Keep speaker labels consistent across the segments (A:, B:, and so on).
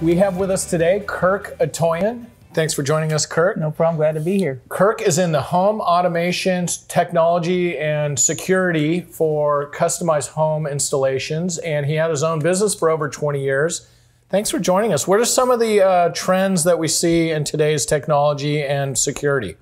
A: We have with us today Kirk Attoian. Thanks for joining us, Kirk.
B: No problem. Glad to be here.
A: Kirk is in the home automation, technology, and security for customized home installations, and he had his own business for over 20 years. Thanks for joining us. What are some of the uh, trends that we see in today's technology and security?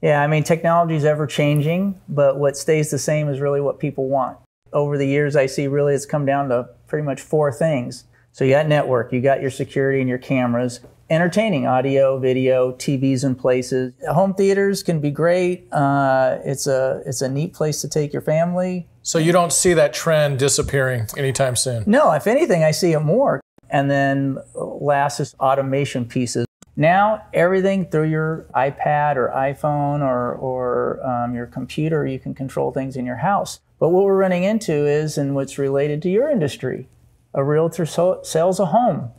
B: Yeah, I mean, technology is ever changing, but what stays the same is really what people want. Over the years, I see really it's come down to pretty much four things. So you got network, you got your security and your cameras, entertaining audio, video, TVs in places. Home theaters can be great. Uh, it's a it's a neat place to take your family.
A: So you don't see that trend disappearing anytime soon.
B: No, if anything, I see it more. And then last is automation pieces. Now everything through your iPad or iPhone or or um, your computer, you can control things in your house. But what we're running into is, and what's related to your industry, a realtor so, sells a home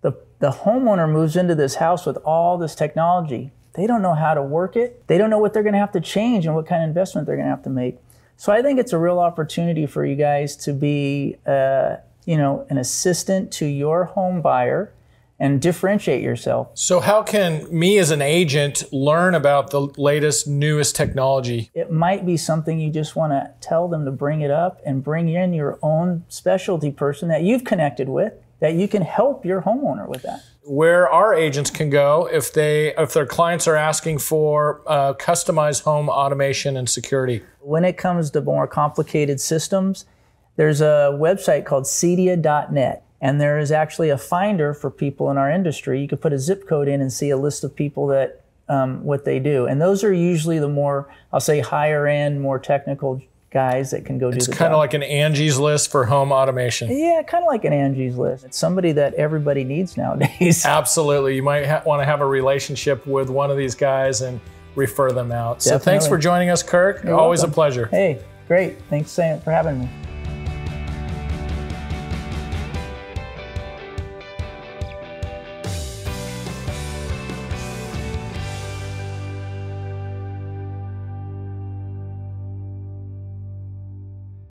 B: the the homeowner moves into this house with all this technology. They don't know how to work it. They don't know what they're going to have to change and what kind of investment they're going to have to make. So I think it's a real opportunity for you guys to be, uh, you know, an assistant to your home buyer and differentiate yourself.
A: So how can me as an agent learn about the latest, newest technology?
B: It might be something you just want to tell them to bring it up and bring in your own specialty person that you've connected with that you can help your homeowner with that.
A: Where our agents can go if they if their clients are asking for uh, customized home automation and security.
B: When it comes to more complicated systems, there's a website called Cedia.net. And there is actually a finder for people in our industry. You could put a zip code in and see a list of people that um, what they do. And those are usually the more, I'll say, higher end, more technical guys that can go
A: it's
B: do
A: the kind of like an Angie's list for home automation.
B: Yeah, kind of like an Angie's list. It's somebody that everybody needs nowadays.
A: Absolutely. You might ha- want to have a relationship with one of these guys and refer them out. Definitely. So thanks for joining us, Kirk. You're Always welcome. a pleasure.
B: Hey, great. Thanks for having me.